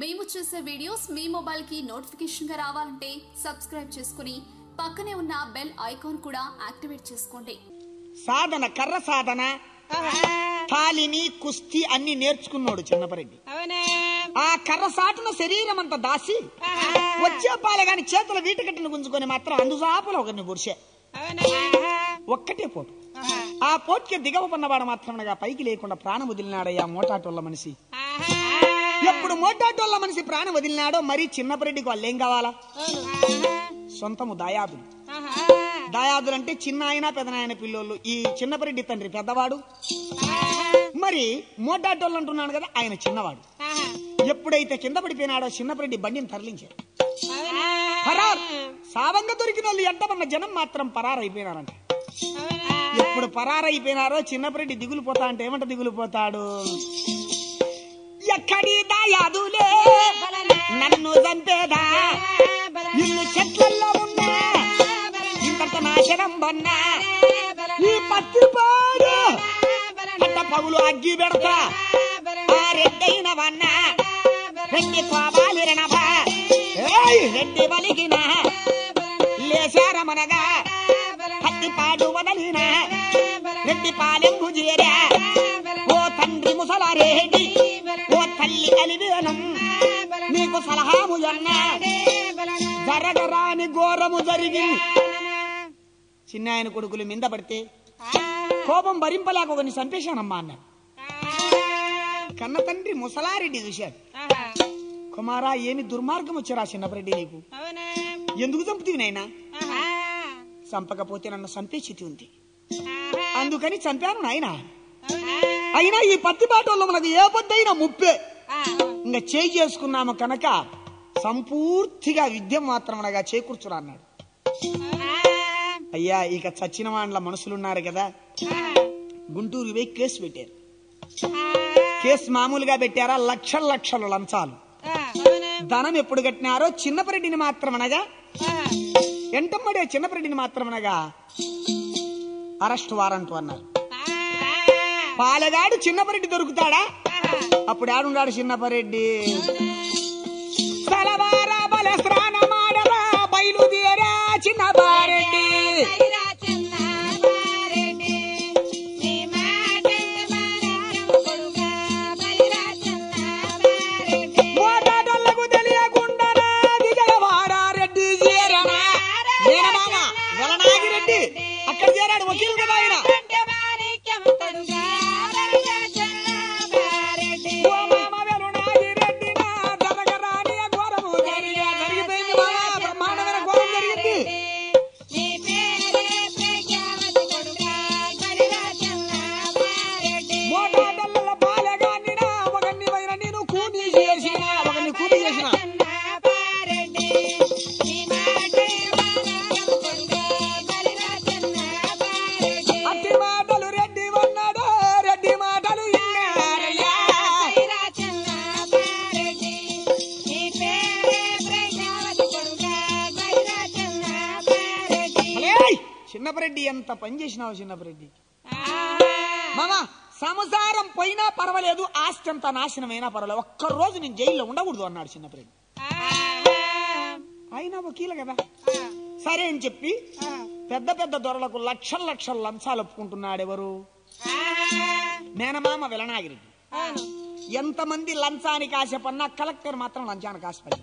మేము చేసే వీడియోస్ మీ మొబైల్కి నోటిఫికేషన్గా రావాలంటే సబ్స్క్రైబ్ చేసుకుని పక్కనే ఉన్న బెల్ ఐకాన్ కూడా యాక్టివేట్ చేసుకోండి. సాధన కర్ర సాధన. తాలిని కుస్తీ అన్ని నేర్చుకున్నాడు చిన్నపరెడ్డి. అవునే. ఆ కర్ర సాటున శరీరం అంతా దాసి వచ్చే పాలే గాని చేతుల వీటకట్టును గుంజుకొని మాత్రం అందుసాపులు ఒకరిని అవునే. ఒక్కటే పోటు. ఆ పోట్కి దిగవ పన్నవాడు మాత్రమనగా పైకి లేకుండా ప్రాణం వదిలినాడయ్యా మోటాటోళ్ళ మనిషి. ఎప్పుడు మోటాటోళ్ళ మనిషి ప్రాణం వదిలినాడో మరీ చిన్నపరెడ్డికి వాళ్ళు ఏం కావాలా? సొంతము దాయాదులు. దాయాదులు అంటే చిన్న ఆయన పెదనాయన పిల్లోళ్ళు. ఈ చిన్నపరెడ్డి తండ్రి పెద్దవాడు. మరి మోటాటోళ్ళు అంటున్నాడు కదా ఆయన చిన్నవాడు. ఎప్పుడైతే కింద పడిపోయినాడో చిన్నపరెడ్డి బండిని తరలించారు పరార్! సావంగా దొరికిన వాళ్ళు ఎంతమన్న జనం మాత్రం పరారైపోయినారంట. ఎప్పుడు పరారైపోయినారో చిన్నపరెడ్డి దిగులు పోతా అంటే ఏమంట దిగులు పోతాడు? ఎక్కడి దాయాదులే నన్ను చంపేదా? ఇల్లు చెట్లలో ఉన్నా ఇంత నాశనం బన్నా? ఈ పత్తి పాడు. పట్ట పగులు అగ్గి పెడతా. ఆ రెడ్డైన వన్నా. రెడ్డి కోపాలిరణబా రెడ్డి వలిగిన. లేశారమనగా పత్తి పాడు వదలిన. రెడ్డి పాలెంగు చేరా. ఓ తండ్రి ముసలారేడి తల్లి అలివేనం. నీకు సలహాము అన్న జరగరాని ఘోరము జరిగింది చిన్న ఆయన కొడుకులు మింద పడితే కోపం భరింపలేక ఒకరిని చంపేశానమ్మా అన్నాడు. కన్న తండ్రి ముసలారెడ్డి చూశాడు కుమారా ఏమి దుర్మార్గం వచ్చారా చిన్నపరెడ్డి నీకు? ఎందుకు చంపుతీవి నాయనా? చంపకపోతే నన్ను చంపేచితి ఉంది. అందుకని చంపాను నాయన. అయినా ఈ పత్తి బాటల్లో మనకు ఏ పొద్దైనా ముప్పే. ఇంకా చేయి చేసుకున్నాము కనుక సంపూర్తిగా విద్య మాత్రం అనగా చేకూర్చురా అన్నాడు. అయ్యా ఇక చచ్చిన వాళ్ళ మనుషులున్నారు కదా. గుంటూరు పోయి కేసు పెట్టారు. కేసు మామూలుగా పెట్టారా? లక్షల లక్షలు లంచాలు. ధనం ఎప్పుడు కట్టినారో చిన్నపరెడ్డిని మాత్రం అనగా ఎంటమ్మడే చిన్నపరెడ్డిని మాత్రం అనగా అరెస్ట్ వారంట్ అన్నారు. పాలగాడు చిన్నపరెడ్డి దొరుకుతాడా? అప్పుడు ఆడున్నాడు చిన్నపరెడ్డి? సలవారా బల స్నానమాడరా బయలుదేరా చిన్నపారెడ్డి. పని చేసినావు చిన్నపరెడ్డి మామా సంసారం పోయినా పర్వాలేదు ఆస్తి అంతా నాశనమైనా పర్వాలేదు. ఒక్క రోజు నేను జైల్లో ఉండకూడదు అన్నాడు చిన్నపరెడ్డి అయినా వకీలు కదా? సరే అని చెప్పి పెద్ద పెద్ద దొరలకు లక్షల లక్షల లంచాలు ఒప్పుకుంటున్నాడు ఎవరు? మేనమామ వెలనాగిరెడ్డి. ఎంతమంది లంచానికి ఆశపడినా కలెక్టర్ మాత్రం లంచానికి ఆశపడి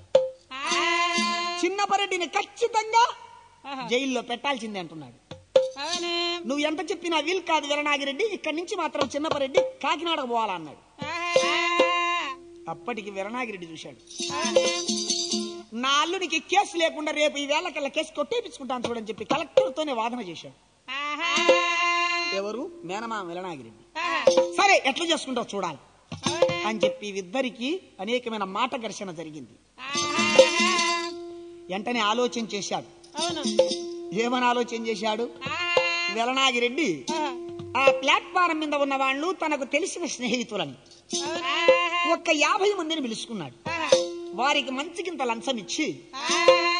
చిన్నపరెడ్డిని ఖచ్చితంగా జైల్లో పెట్టాల్సిందే అంటున్నాడు. నువ్వు ఎంత చెప్పినా వీలు కాదు వీరనాగిరెడ్డి. ఇక్కడి నుంచి మాత్రం చిన్నపరెడ్డి కాకినాడకు పోవాలా అన్నాడు అప్పటికి వీరనాగిరెడ్డి చూశాడు. నా అల్లునికి కేసు లేకుండా రేపు ఈ వేళకల్లా కేసు కొట్టేపించుకుంటాను చూడని చెప్పి కలెక్టర్తోనే వాదన చేశాడు. ఎవరు? మేనమామ వీరనాగిరెడ్డి. సరే ఎట్లా చేసుకుంటావు చూడాలి. అని చెప్పి ఇద్దరికి అనేకమైన మాట ఘర్షణ జరిగింది. వెంటనే ఆలోచన చేశాడు. ఏమని ఆలోచన చేశాడు? వెలనాగిరెడ్డి ఆ. ప్లాట్ఫారం మీద ఉన్న వాళ్ళు తనకు తెలిసిన స్నేహితులని ఒక్క యాభై మందిని పిలుచుకున్నాడు. వారికి మంచికింత లంచం ఇచ్చి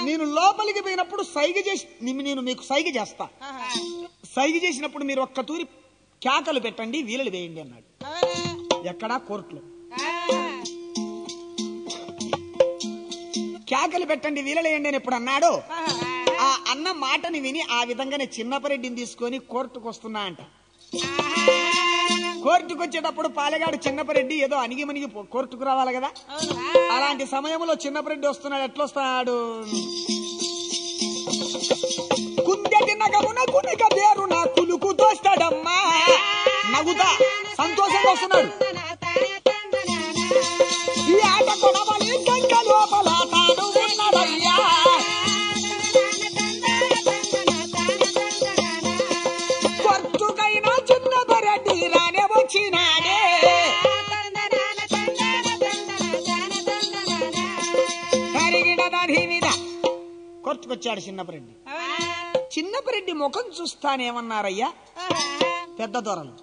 నేను లోపలికి పోయినప్పుడు సైగ చేసి నేను మీకు సైగ చేస్తా. సైగ చేసినప్పుడు మీరు ఒక్క తూరి కేకలు పెట్టండి వీలలు వేయండి అన్నాడు. ఎక్కడా? కోర్టులో. చాకలి పెట్టండి వీలలేయండి అని ఎప్పుడు అన్నాడో అన్న మాటని విని ఆ విధంగానే చిన్నపరెడ్డిని తీసుకొని కోర్టుకు వస్తున్నా అంట. కోర్టుకు వచ్చేటప్పుడు పాలెగాడు చిన్నపరెడ్డి ఏదో అణిగి మణిగి కోర్టుకు రావాలి కదా? అలాంటి సమయంలో చిన్నపరెడ్డి వస్తున్నాడు ఎట్లా వస్తున్నాడు కుందెటి నగమున కునిక పేరు నా కులుకు దోస్తాడమ్మా. నవ్వుతా సంతోషంగా వస్తున్నాడు. తీసుకొచ్చాడు చిన్నపరెడ్డి. చిన్నపరెడ్డి ముఖం చూస్తానేమన్నారయ్యా పెద్ద దొరలు.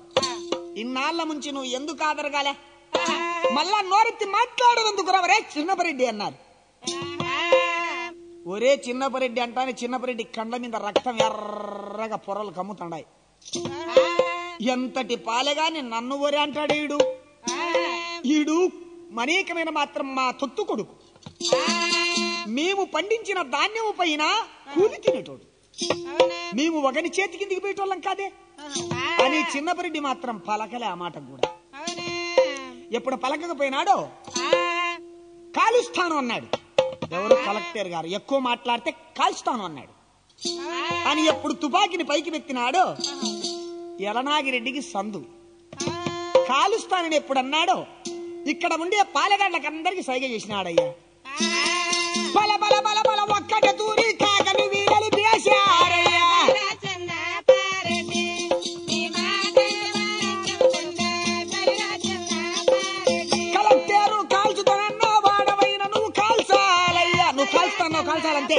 ఇన్నాళ్ళ ముంచి నువ్వు ఎందుకు ఆదరగాలే? మళ్ళా నోరెత్తి మాట్లాడనందుకు రవరే చిన్నపరెడ్డి అన్నారు. ఒరే చిన్నపరెడ్డి అంటానే చిన్నపరెడ్డి కండ్ల మీద రక్తం ఎర్రగా పొరలు కమ్ముతాడాయి ఎంతటి పాలెగాని నన్ను ఒరే అంటాడు ఈడు? ఈడు మనేకమైన మాత్రం మా తొత్తు కొడుకు. మేము పండించిన ధాన్యము పైన కూలి తినేటోడు మేము ఒకని చేతి కిందికి పోయేటోళ్ళం కాదే? అని చిన్నపరెడ్డి మాత్రం పలకలే ఆ మాట కూడా. ఎప్పుడు పలకకపోయినాడో? కాలుస్తాను అన్నాడు. ఎవరు? కలెక్టర్ గారు. ఎక్కువ మాట్లాడితే కాల్స్తాను అన్నాడు. అని ఎప్పుడు తుపాకిని పైకి వెత్తినాడో ఎలనాగిరెడ్డికి సందు. కాలుస్తానని ఎప్పుడు అన్నాడో? ఇక్కడ ఉండే పాలగాళ్ళకందరికి సైగ చేసినాడయ్యా. బల బల బల బల ఒక్కట తూరి కాకని వీరలు వేశారయ్యా కలెక్టరు కాల్చుతానన్న వాడవైన నువ్వు కాల్చాలయ్యా. నువ్వు కాల్చుతావు కాల్చాలంతే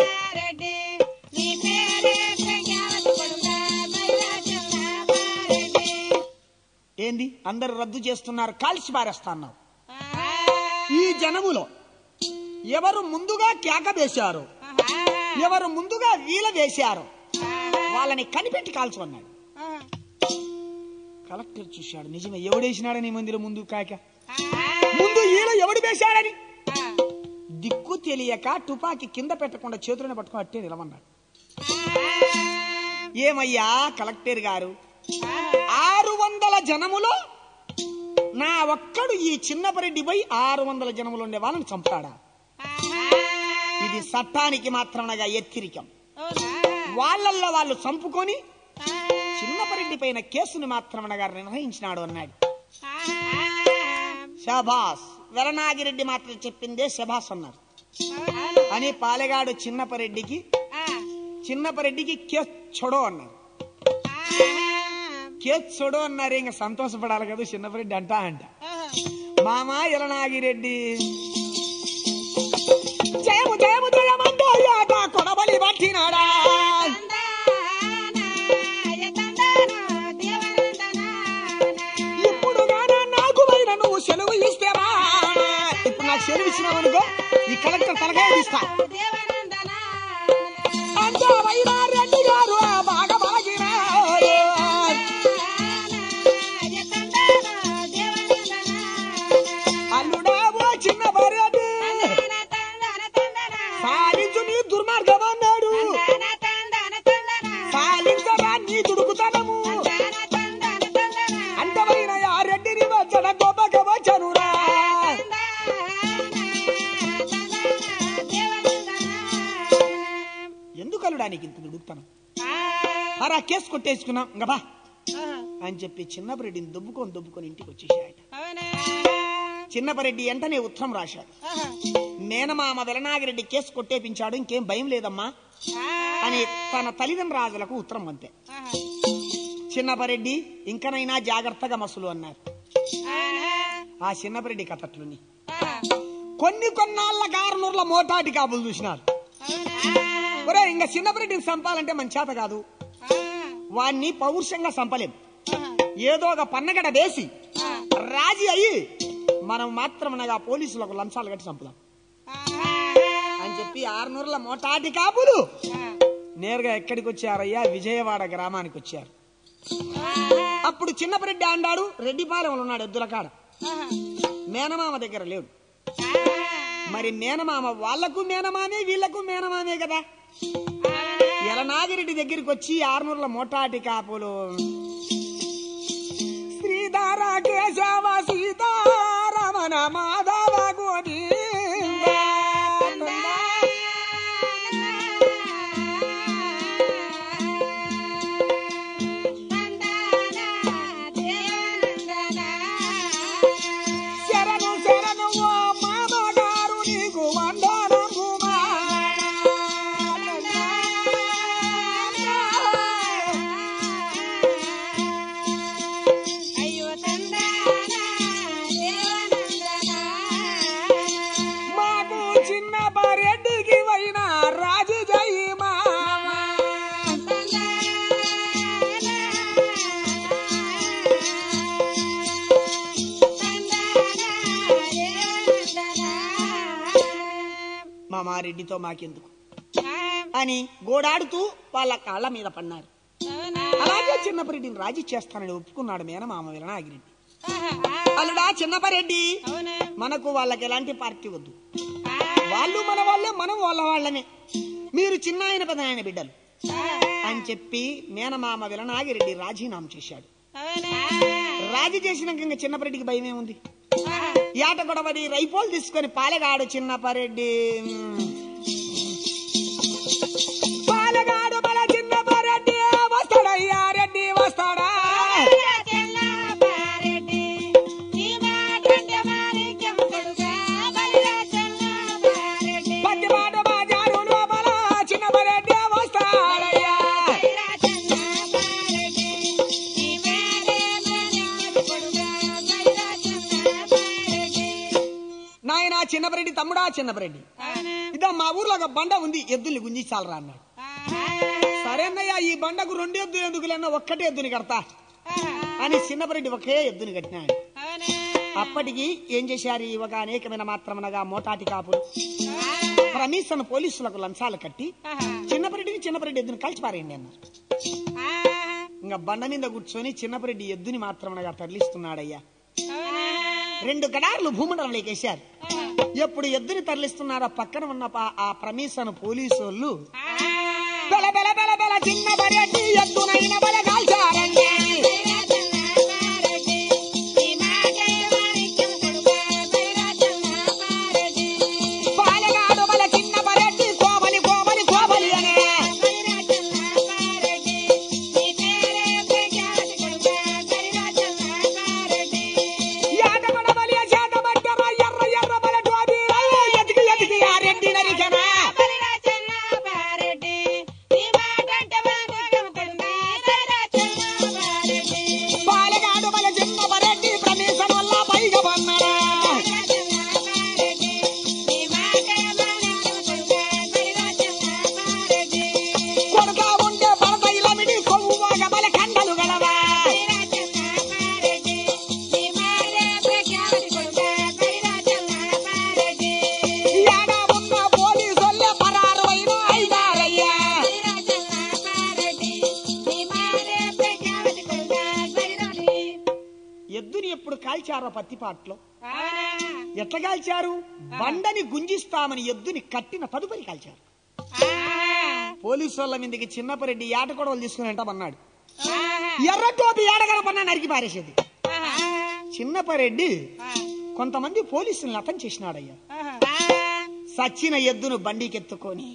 ఏంది? అందరు రద్దు చేస్తున్నారు కాల్చి పారేస్తాన్నావు. ఈ జనములో ఎవరు ముందుగా కేక వేశారు ఎవరు ముందుగా వీల వేశారు వాళ్ళని కనిపెట్టి కాల్చు అన్నాడు కలెక్టర్ చూశాడు నిజమే ఎవడేసినాడని మందిరం ముందు కాక? ముందు ఈల ఎవడు వేశాడని? దిక్కు తెలియక తుపాకి కింద పెట్టకుండా చేతులను పట్టుకుని అట్టే నిలవన్నాడు ఏమయ్యా కలెక్టర్ గారు? ఆరు వందల జనములో నా ఒక్కడు ఈ చిన్నపరెడ్డి పోయి ఆరు వందల జనములు ఉండే వాళ్ళని చంపాడా? ఇది చట్టానికి మాత్రమనగా ఎత్తిరికం. వాళ్ళల్లో వాళ్ళు చంపుకొని చిన్నపరెడ్డి పైన కేసుని మాత్రమనగా నిర్ణయించినాడు అన్నాడు. శబాస్ వెరనాగిరెడ్డి మాత్రం చెప్పిందే శబాస్ అన్నారు. అని పాలెగాడు చిన్నపరెడ్డికి చిన్నపరెడ్డికి కేసు చొడో అన్నారు. కేసు చొడో అన్నారు ఇంకా సంతోషపడాలి కదా చిన్నపరెడ్డి అంటా అంట. మామా ఎలనాగిరెడ్డి. జయమంటాయాట కొడబలి పట్టినాడా? ఇప్పుడు నాకు నువ్వు సెలవు ఇస్తేవా? ఇప్పుడు నాకు సెలవు ఇచ్చినావు అనుకో ఈ కలెక్టర్ తలకాయ తీస్తా అంతా రెడ్డి కొట్టేసుకున్నాం ఇంకా బా. అని చెప్పి చిన్నపరెడ్డిని దుబ్బుకొని దుబ్బుకొని ఇంటికి వచ్చేసాడు చిన్నపరెడ్డి వెంటనే ఉత్తరం రాశాడు. మేనమామ వెలనాగిరెడ్డి కేసు కొట్టేపించాడు ఇంకేం భయం లేదమ్మా అని తన తల్లిదండ్రులకు ఉత్తరం పంపే చిన్నపరెడ్డి ఇంకనైనా జాగ్రత్తగా మసులు అన్నారు. ఆ చిన్నపరెడ్డి కథట్లుని. కొన్ని కొన్నాళ్ళ కారణూర్ల మోటాటి కాపులు చూసినారు. ఇంకా చిన్నపరెడ్డిని చంపాలంటే మన చేత కాదు. వాణ్ణి పౌరుషంగా చంపలేం ఏదో ఒక పన్నగడ వేసి రాజీ అయ్యి మనం మాత్రమనగా పోలీసులకు లంచాలు కట్టి చంపుదాం. అని చెప్పి ఆరునూరుల మోటాటి కాపులు నేరుగా ఎక్కడికి వచ్చారయ్యా విజయవాడ గ్రామానికి వచ్చారు అప్పుడు చిన్నపరెడ్డి ఆండాడు రెడ్డిపాలెంలో ఉన్నాడు ఎద్దుల కాడ మేనమామ దగ్గర లేడు. మరి మేనమామ వాళ్ళకు మేనమామే వీళ్ళకు మేనమామే కదా? ఎలనాగిరెడ్డి దగ్గరికి వచ్చి ఆర్నూర్ల మోటాటి కాపులు. శ్రీధర కేశవ సీతారమణ మాధవ గోవింద మామారెడ్డితో మాకెందుకు? అని గోడాడుతూ వాళ్ళ కాళ్ళ మీద పన్నారు. అలాగే చిన్నపరెడ్డిని రాజీ చేస్తానని ఒప్పుకున్నాడు మేనమామ విరణాగిరెడ్డి అల్లుడా చిన్నపరెడ్డి మనకు వాళ్ళకి ఎలాంటి పార్టీ వద్దు. వాళ్ళు మన వాళ్ళే మనం వాళ్ళ వాళ్ళనే మీరు చిన్న ఆయన పెద్ద ఆయన బిడ్డలు అని చెప్పి మేనమామ విలనాగిరెడ్డి రాజీనామా చేశాడు. రాజీ చేసినాక ఇంకా చిన్నపరెడ్డికి భయం ఏముంది? ఏట గొడవడి రైపోలు తీసుకొని పాలెగాడు చిన్నపరెడ్డి. చిన్నపరెడ్డి ఇదో మా ఊర్లో ఒక బండ ఉంది ఎద్దుల్ని గుంజించాలరా అన్నాడు. సరేనయ్యా ఈ బండకు రెండు ఎద్దులు ఎందుకులన్నా ఒక్కటే ఎద్దుని కడతా అని చిన్నపరెడ్డి ఒకే ఎద్దుని కట్టినాడు అప్పటికి ఏం చేశారు? ఒక అనేకమైన మాత్రమనగా మోటాటి కాపులు ప్రమీసన్ పోలీసులకు లంచాలు కట్టి చిన్నపరెడ్డిని చిన్నపరెడ్డి ఎద్దుని కలిసి పారేయండి అన్నారు. ఇంకా బండ మీద కూర్చొని చిన్నపరెడ్డి ఎద్దుని మాత్రమనగా తరలిస్తున్నాడయ్యా. రెండు గడార్లు భూమండలంలోకి వేశారు ఎప్పుడు ఎద్దుని తరలిస్తున్నారో పక్కన ఉన్న ఆ ప్రమీసను పోలీసు వాళ్ళు బెల బెల బెల బెల చిన్న పరెడ్డి ఎద్దునైన కాల్చారో పత్తిపాట్లో ఎట్లా కాల్చారు? బండని గుంజిస్తామని ఎద్దుని కట్టిన తదుపరి కాల్చారు. పోలీసు వాళ్ళ మీదకి చిన్నపరెడ్డి ఏట కొడవలు తీసుకుని వెంటమన్నాడు ఎర్ర టోపి ఏడగలపన్నా నరికి పారేసేది. చిన్నపరెడ్డి కొంతమంది పోలీసుల్ని అతం చేసినాడయ్యా. సచ్చిన ఎద్దును బండికెత్తుకొని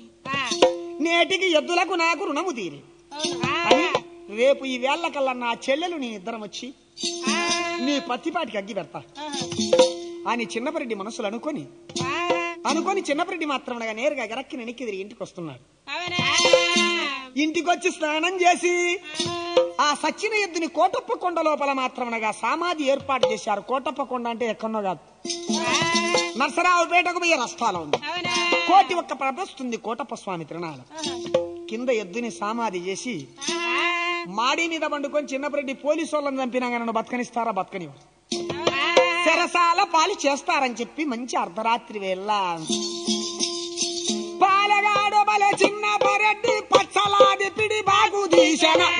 నేటికి ఎద్దులకు నాకు రుణము తీరి. రేపు ఈ వేళ్ళ కల్లా నా చెల్లెలు నీ ఇద్దరం వచ్చి నీ పత్తిపాటికి అగ్గి పెడతా. అని చిన్నపరెడ్డి మనసులు అనుకొని అనుకొని చిన్నపరెడ్డి మాత్రం నేరుగా గరక్కి తిరిగి ఇంటికి వస్తున్నాడు ఇంటికొచ్చి స్నానం చేసి ఆ సచ్చిన ఎద్దుని కోటప్ప కొండ లోపల మాత్రమనగా సమాధి ఏర్పాటు చేశారు. కోటప్ప కొండ అంటే ఎక్కడో కాదు. నర్సరావుపేటకు పోయే రస్తాలో ఉంది. కోటి ఒక్క ప్రభస్తుంది కోటప్ప స్వామి తిరణాలు కింద ఎద్దుని సమాధి చేసి మాడి మీద పండుకొని చిన్నప్రెడ్డి పోలీసు వాళ్ళని చంపినాక నన్ను బతకనిస్తారా? బతకని సరసాల పాలు చేస్తారని చెప్పి మంచి అర్ధరాత్రి వేళ. పాలగాడు చిన్న పచ్చలాది పిడి బాగు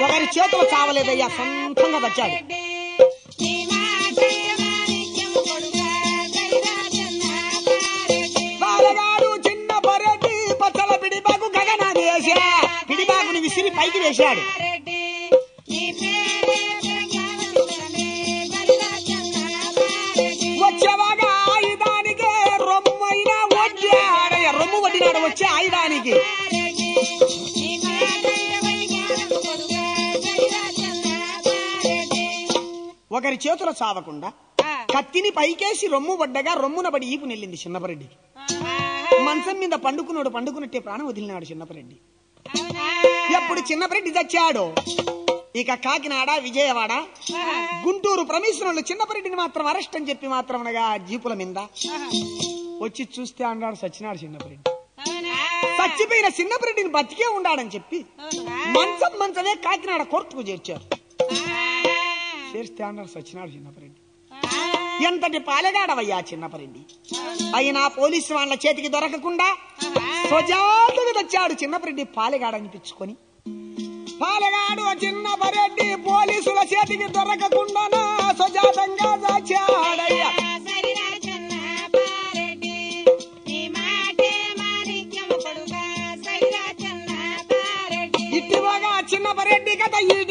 ఒకరి చేతులు చావలేదయ్యా సొంతంగా వచ్చాడు పాలగాడు చిన్న పొరెడ్డి పచ్చల పిడి బాగుని విసిరి పైకి వేశాడు. ఒకరి చేతుల చావకుండా కత్తిని పైకేసి రొమ్ము పడ్డగా రొమ్మున పడి ఈపు నెల్లింది చిన్నపరెడ్డికి మంచం మీద పండుకున్నాడు పండుకున్నట్టే ప్రాణం వదిలినాడు చిన్నపరెడ్డి. ఎప్పుడు చిన్నపరెడ్డి చచ్చాడు? ఇక కాకినాడ విజయవాడ గుంటూరు ప్రమీశ్వరంలో చిన్నపరెడ్డిని మాత్రం అరెస్ట్ అని చెప్పి మాత్రం అనగా జీపుల మీద వచ్చి చూస్తే అన్నాడు సచ్చినాడు చిన్నపరెడ్డి. చచ్చిపోయిన చిన్నపరెడ్డిని బతికే ఉండాడని చెప్పి మంచం మంచమే కాకినాడ కోర్టుకు చేర్చారు. చేస్తే అన్నాడు సచ్చినాడు చిన్నపరెడ్డి. ఎంతటి పాలెగాడవయ్యా చిన్నపరెడ్డి? అయినా పోలీసు వాళ్ళ చేతికి దొరకకుండా స్వజాతుగా తెచ్చాడు చిన్నపరెడ్డి పాలెగాడనిపించుకొని పాలెగాడు చిన్నపరెడ్డి పోలీసుల చేతికి దొరకకుండా స్వజాతంగా దాచాడయ్యా. ఇటువగా చిన్నపరెడ్డి కథ సంపూర్ణమాయ